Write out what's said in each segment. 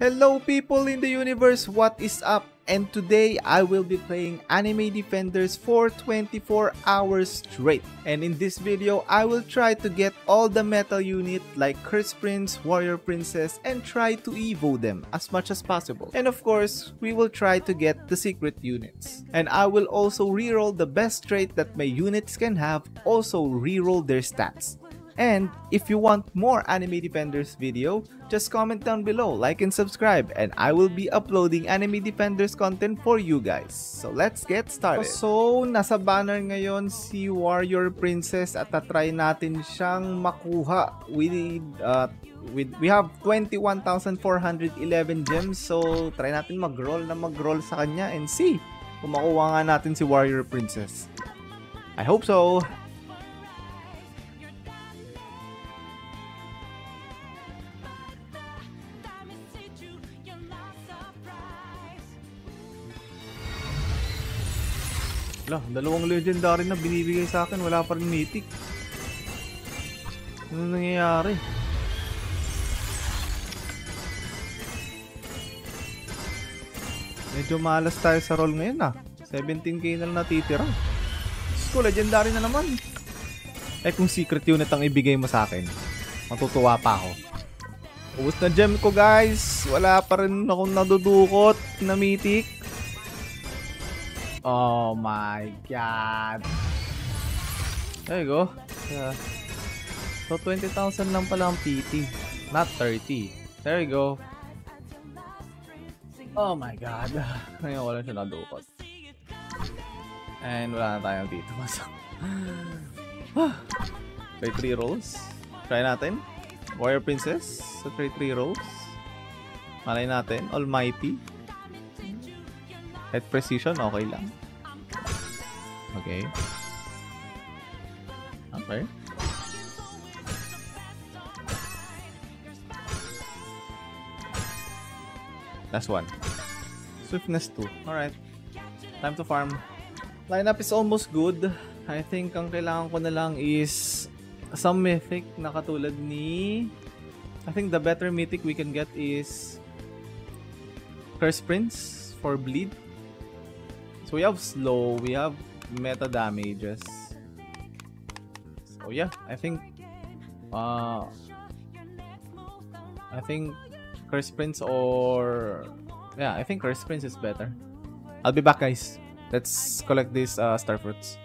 Hello people in the universe, what is up? And today I will be playing Anime Defenders for 24 hours straight. And in this video, I will try to get all the metal unit like Curse Prince, Warrior Princess, and try to evo them as much as possible. And of course, we will try to get the secret units. And I will also reroll the best trait that my units can have, also reroll their stats. And if you want more Anime Defenders video, just comment down below, like and subscribe, and I will be uploading Anime Defenders content for you guys. So let's get started. So, nasa banner ngayon si Warrior Princess at try natin siyang makuha with uh, with we have 21,411 gems. So, try natin mag-roll na mag-roll sa kanya and see kung makuha nga natin si Warrior Princess. I hope so. Wala, dalawang legendary na binibigay sa akin, wala pa rin mythic. Ano nangyayari? Medyo malas tayo sa roll ngayon ah. 17k na lang natitira. Diyos ko, legendary na naman. Eh kung secret unit ang ibigay mo sa akin, matutuwa pa ako. Ubus na gem ko guys. Wala pa rin akong nadudukot na mythic. Oh my god. There you go. Yeah. So 20,000 lang pala ang PT. Not 30. There you go. Oh my god. Ngayon wala siya nadukot. And wala na tayong dito. Masak. Try 3 rolls. Try natin. Warrior Princess. So try 3 rolls. Malay natin. Almighty. Head precision, okay lang. Okay. Okay. Last one. Swiftness 2. Alright. Time to farm. Lineup is almost good. I think ang kailangan ko na lang is some mythic na katulad ni... I think the better mythic we can get is Curse Prince for bleed. So we have slow, we have meta damages. So yeah, I think uh I think Curse Prince or yeah, I think Curse Prince is better. I'll be back guys. Let's collect these uh, star fruits.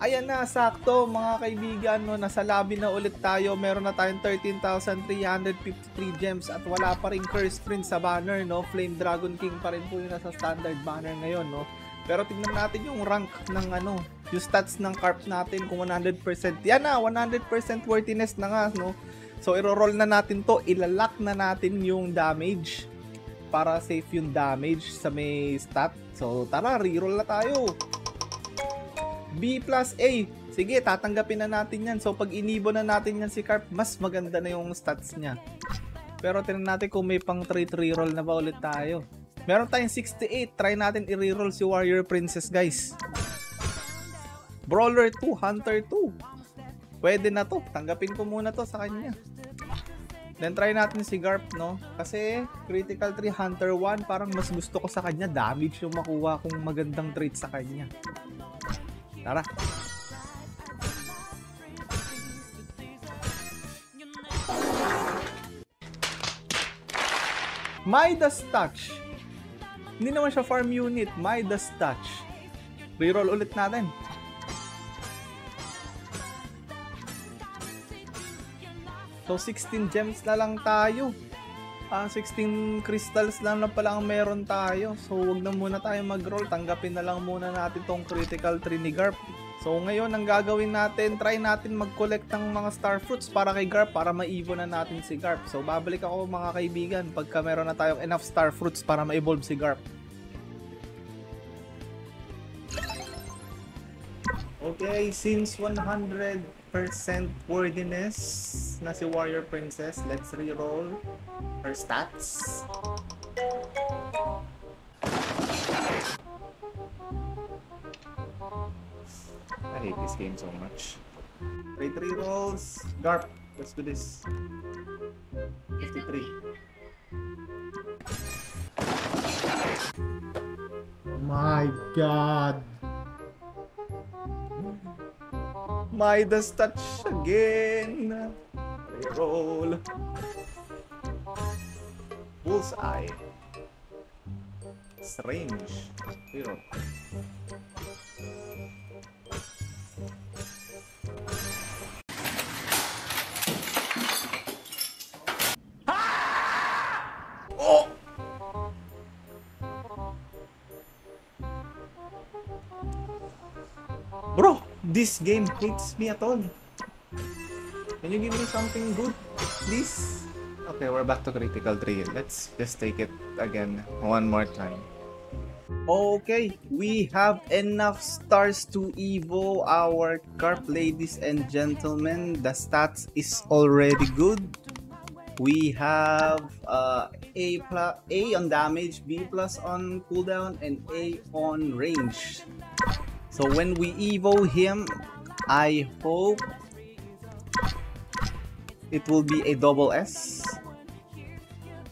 Ayan na, sakto mga kaibigan, no, nasa lobby na ulit tayo. Meron na tayong 13,353 gems at wala pa rin Curse Prince sa banner, no. Flame Dragon King pa rin po yung nasa standard banner ngayon, no. Pero tingnan natin yung rank ng ano, yung stats ng carp natin kung 100%. Yan na, 100% worthiness na nga, no. So, iro-roll na natin to, ilalak na natin yung damage para safe yung damage sa may stat. So, tara, reroll na tayo. B plus A. Sige, tatanggapin na natin yan. So, pag inibo na natin yan si Carp, mas maganda na yung stats niya. Pero tinan natin kung may pang 3 reroll na ba ulit tayo. Meron tayong 68. Try natin i-reroll si Warrior Princess, guys. Brawler 2, Hunter 2. Pwede na to. Tanggapin ko muna to sa kanya. Then try natin si Garp, no? Kasi Critical 3 Hunter 1, parang mas gusto ko sa kanya. Damage yung makuha kong magandang trait sa kanya. Tara. Midas Touch. Hindi naman siya farm unit. Midas Touch. Reroll ulit natin. So, 16 gems na lang tayo. Ah, 16 crystals lang na pala ang meron tayo. So, wag na muna tayo mag-roll. Tanggapin na lang muna natin tong critical 3 ni Garp. So, ngayon, ang gagawin natin, try natin mag-collect ng mga star fruits para kay Garp, para ma-evo na natin si Garp. So, babalik ako mga kaibigan pagka meron na tayong enough star fruits para ma-evolve si Garp. Okay, since 100 worthiness na si Warrior Princess. Let's reroll her stats. I hate this game so much. Three three rolls. Garp, let's do this. 53. My god. Midas touch again. Reroll. Bullseye. Strange. Reroll. This game hates me at all. Can you give me something good, please? Okay, we're back to critical 3. Let's just take it again one more time. Okay, we have enough stars to evo our garp ladies and gentlemen. The stats is already good. We have uh, A plus A on damage, B plus on cooldown, and A on range. So when we evo him, I hope it will be a double S.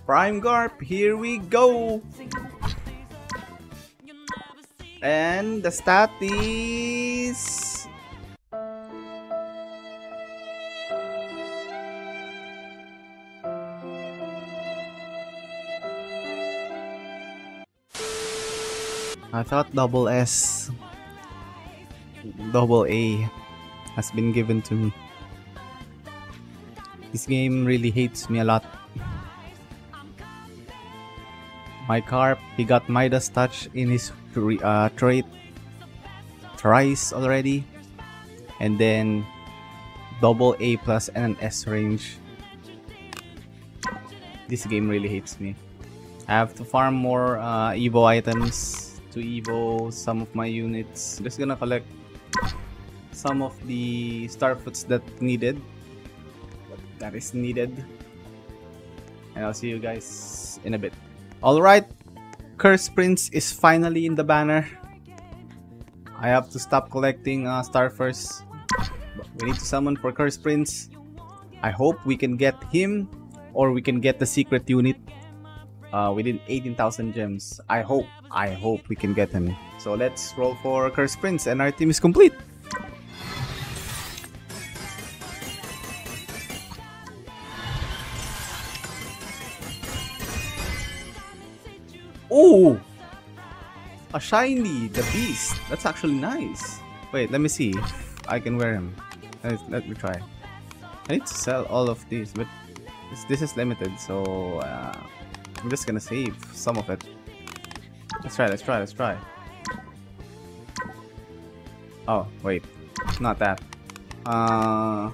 Prime Garp, here we go! And the stat is... I thought double S, double A has been given to me. This game really hates me a lot. My garp, he got Midas touch in his uh, trait thrice already. And then double A plus and an S range. This game really hates me. I have to farm more uh, Evo items to Evo some of my units. I'm just gonna collect some of the Starfoots that needed. That is needed. And I'll see you guys in a bit. Alright, Curse Prince is finally in the banner. I have to stop collecting uh, Star first. We need to summon for Curse Prince. I hope we can get him or we can get the secret unit uh, within 18,000 gems. I hope, I hope we can get him. So let's roll for Curse Prince and our team is complete. Oh! A shiny, the beast. That's actually nice. Wait, let me see I can wear him. Let, let me try. I need to sell all of these, but this, this is limited, so uh, I'm just gonna save some of it. Let's try, let's try, let's try. Oh, wait. Not that. Uh,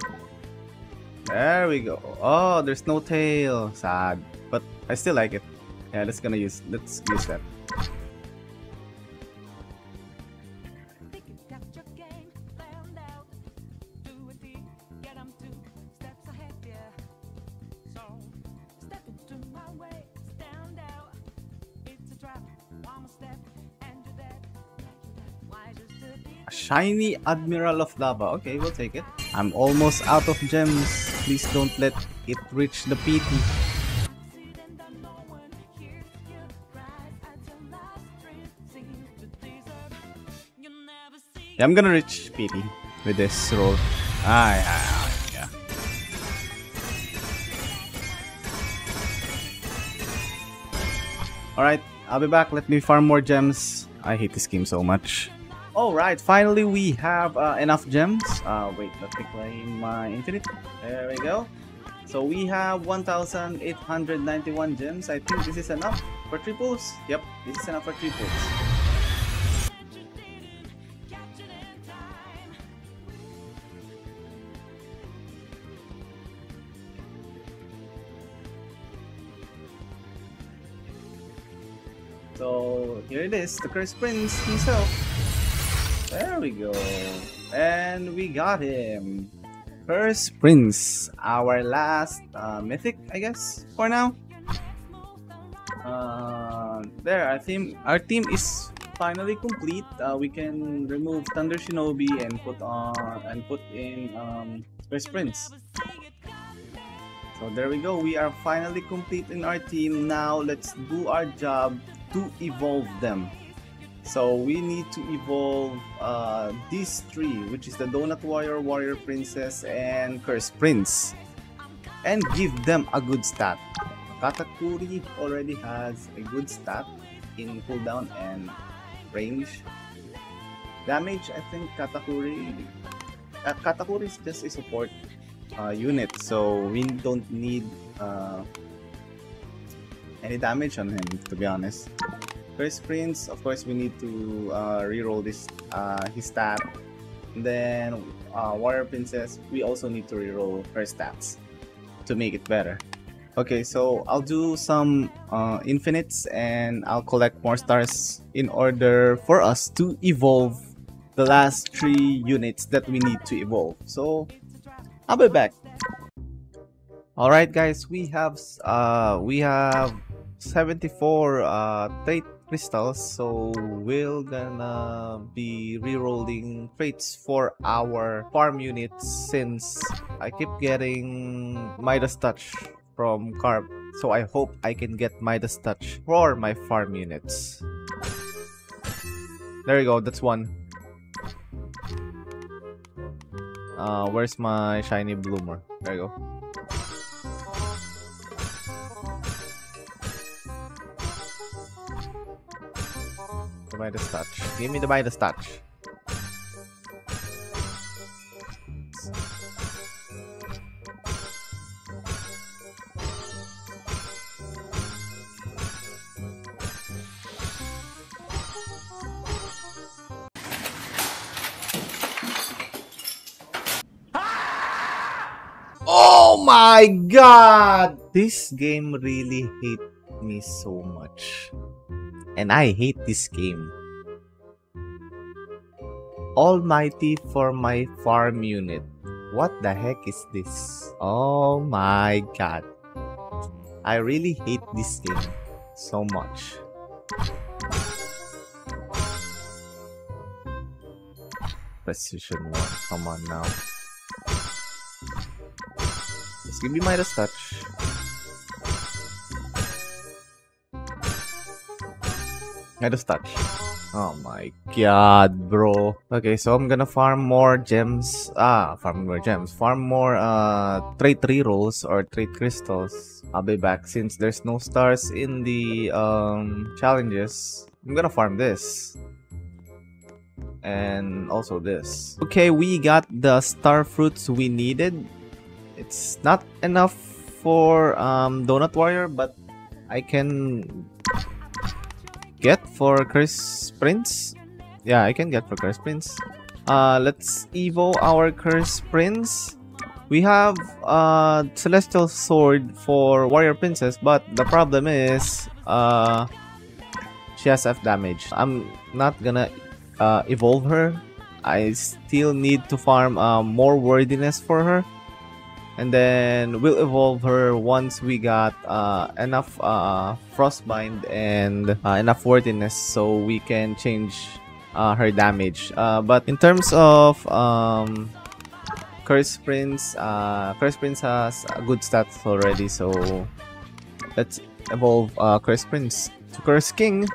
there we go. Oh, there's no tail. Sad. But I still like it. Yeah, let's gonna use let's use that. A shiny Admiral of Lava. Okay, we'll take it. I'm almost out of gems. Please don't let it reach the PT. Yeah, I'm gonna reach PT with this roll. Ah, yeah, yeah. Alright, I'll be back. Let me farm more gems. I hate this game so much. Alright, finally we have uh, enough gems. Uh, wait, let me claim my infinite. There we go. So we have 1,891 gems. I think this is enough for triples. Yep, this is enough for triples. Here it is, the Curse Prince himself. There we go. And we got him. Curse Prince, our last uh, mythic, I guess, for now. Uh, there, our team, our team is finally complete. Uh, we can remove Thunder Shinobi and put on and put in um, Curse Prince. So there we go. We are finally complete in our team. Now let's do our job to evolve them. So we need to evolve uh, these three, which is the Donut Warrior, Warrior Princess, and Curse Prince. And give them a good stat. Katakuri already has a good stat in cooldown and range. Damage, I think Katakuri... Uh, Katakuri is just a support uh, unit, so we don't need uh, any damage on him, to be honest. Curse Prince, of course, we need to uh, reroll this uh, his stat. then uh, Warrior Princess, we also need to reroll her stats to make it better. Okay, so I'll do some uh, infinites and I'll collect more stars in order for us to evolve the last three units that we need to evolve. So I'll be back. All right, guys, we have uh we have 74 uh trait crystals so we're gonna be re-rolling traits for our farm units since I keep getting Midas Touch from Garp so I hope I can get Midas Touch for my farm units. There you go, that's one. Uh, where's my shiny bloomer? There you go. The Midas Touch. Give me the Midas Touch. Oh my god! This game really hit me so much and I hate this game. Almighty for my farm unit. What the heck is this? Oh my god. I really hate this game so much. Precision 1. Come on now. Let's give me Midas Touch. Midas Touch. Oh my god, bro. Okay, so I'm gonna farm more gems. Ah, farm more gems. Farm more uh trade trait rolls or trait crystals. I'll be back since there's no stars in the um challenges. I'm gonna farm this. And also this. Okay, we got the star fruits we needed. It's not enough for um Donut Warrior, but I can get for Curse Prince? Yeah, I can get for Curse Prince. Uh, let's evo our Curse Prince. We have uh, Celestial Sword for Warrior Princess, but the problem is uh, she has F damage. I'm not gonna uh, evolve her. I still need to farm uh, more worthiness for her and then we'll evolve her once we got uh, enough uh, frostbind and uh, enough worthiness so we can change uh, her damage. Uh, but in terms of um, curse prince uh, curse prince has good stats already so let's evolve curse prince to curse king.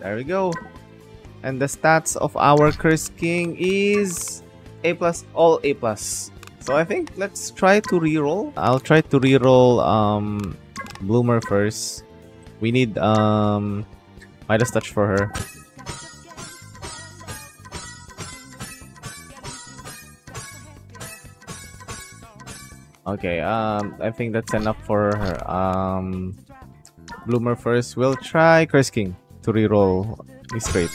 There we go. And the stats of our curse king is a plus all a plus so I think let's try to reroll. I'll try to reroll um Bloomer first. We need um Midas Touch for her. Okay, um I think that's enough for her. Um Bloomer first. We'll try Curse King to reroll his straight.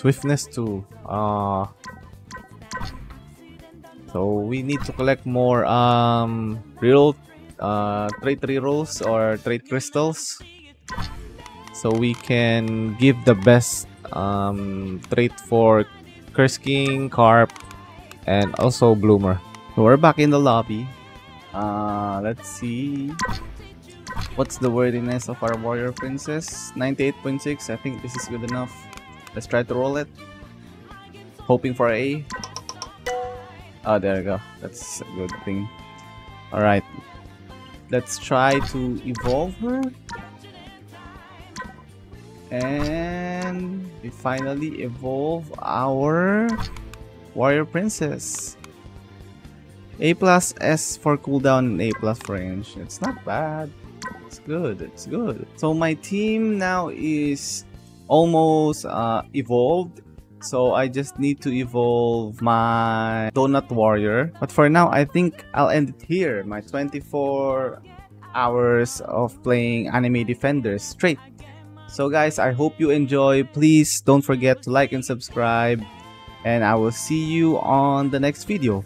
Swiftness 2. Uh, so we need to collect more um, real uh, trait rerolls or trade crystals. So we can give the best um, trait for Curse King, Garp, and also Bloomer. So we're back in the lobby. Uh, let's see. What's the worthiness of our warrior princess? 98.6. I think this is good enough. Let's try to roll it. Hoping for A. Oh, there we go. That's a good thing. Alright. Let's try to evolve her. And we finally evolve our warrior princess. A plus S for cooldown and A plus for range. It's not bad. It's good. It's good. So my team now is almost uh, evolved. So I just need to evolve my Donut Warrior. But for now, I think I'll end it here. My 24 hours of playing Anime Defenders straight. So guys, I hope you enjoy. Please don't forget to like and subscribe. And I will see you on the next video.